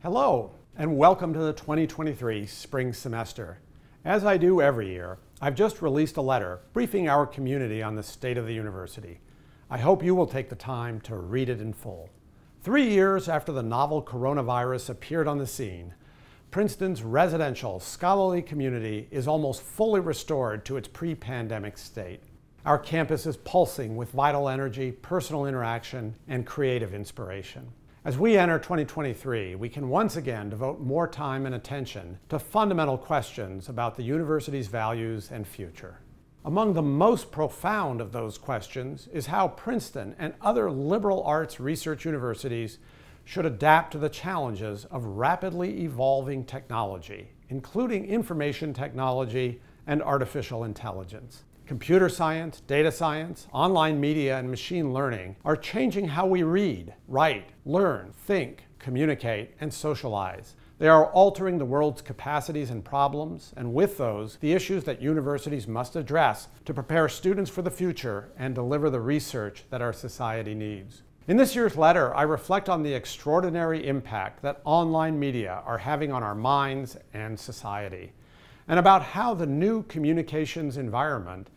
Hello, and welcome to the 2023 spring semester. As I do every year, I've just released a letter briefing our community on the state of the university. I hope you will take the time to read it in full. Three years after the novel coronavirus appeared on the scene, Princeton's residential scholarly community is almost fully restored to its pre-pandemic state. Our campus is pulsing with vital energy, personal interaction, and creative inspiration. As we enter 2023, we can once again devote more time and attention to fundamental questions about the university's values and future. Among the most profound of those questions is how Princeton and other liberal arts research universities should adapt to the challenges of rapidly evolving technology, including information technology and artificial intelligence. Computer science, data science, online media, and machine learning are changing how we read, write, learn, think, communicate, and socialize. They are altering the world's capacities and problems, and with those, the issues that universities must address to prepare students for the future and deliver the research that our society needs. In this year's letter, I reflect on the extraordinary impact that online media are having on our minds and society, and about how the new communications environment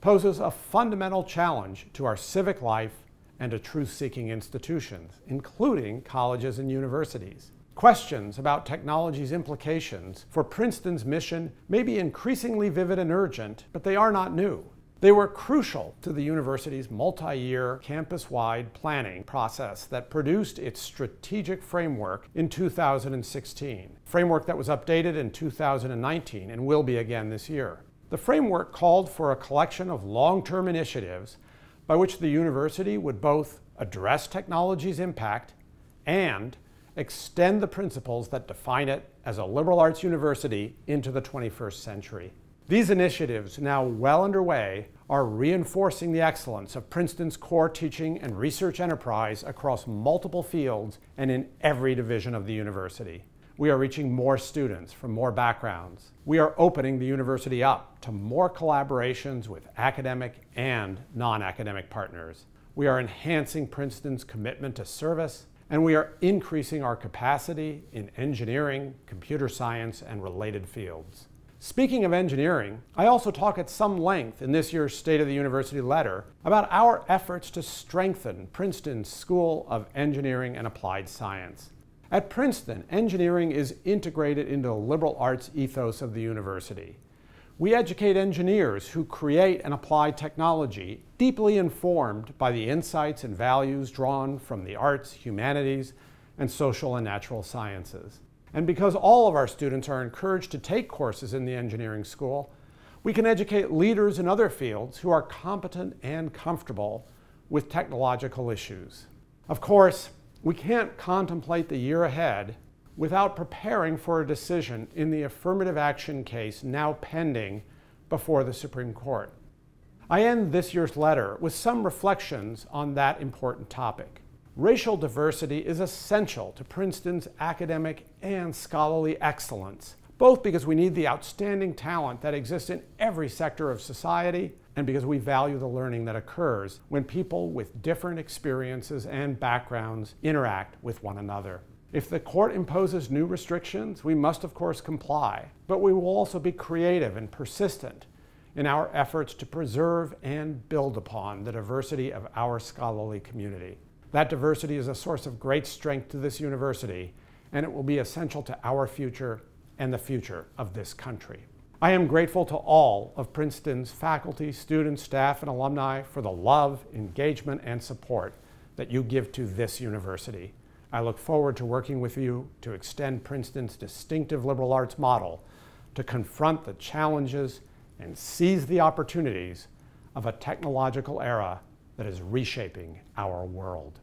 poses a fundamental challenge to our civic life and to truth-seeking institutions, including colleges and universities. Questions about technology's implications for Princeton's mission may be increasingly vivid and urgent, but they are not new. They were crucial to the university's multi-year campus-wide planning process that produced its strategic framework in 2016, framework that was updated in 2019 and will be again this year. The framework called for a collection of long-term initiatives by which the university would both address technology's impact and extend the principles that define it as a liberal arts university into the 21st century. These initiatives, now well underway, are reinforcing the excellence of Princeton's core teaching and research enterprise across multiple fields and in every division of the university. We are reaching more students from more backgrounds. We are opening the university up to more collaborations with academic and non-academic partners. We are enhancing Princeton's commitment to service, and we are increasing our capacity in engineering, computer science, and related fields. Speaking of engineering, I also talk at some length in this year's State of the University letter about our efforts to strengthen Princeton's School of Engineering and Applied Science. At Princeton, engineering is integrated into the liberal arts ethos of the university. We educate engineers who create and apply technology deeply informed by the insights and values drawn from the arts, humanities, and social and natural sciences. And because all of our students are encouraged to take courses in the engineering school, we can educate leaders in other fields who are competent and comfortable with technological issues. Of course, we can't contemplate the year ahead without preparing for a decision in the affirmative action case now pending before the Supreme Court. I end this year's letter with some reflections on that important topic. Racial diversity is essential to Princeton's academic and scholarly excellence, both because we need the outstanding talent that exists in every sector of society and because we value the learning that occurs when people with different experiences and backgrounds interact with one another. If the court imposes new restrictions, we must of course comply, but we will also be creative and persistent in our efforts to preserve and build upon the diversity of our scholarly community. That diversity is a source of great strength to this university, and it will be essential to our future and the future of this country. I am grateful to all of Princeton's faculty, students, staff, and alumni for the love, engagement, and support that you give to this university. I look forward to working with you to extend Princeton's distinctive liberal arts model to confront the challenges and seize the opportunities of a technological era that is reshaping our world.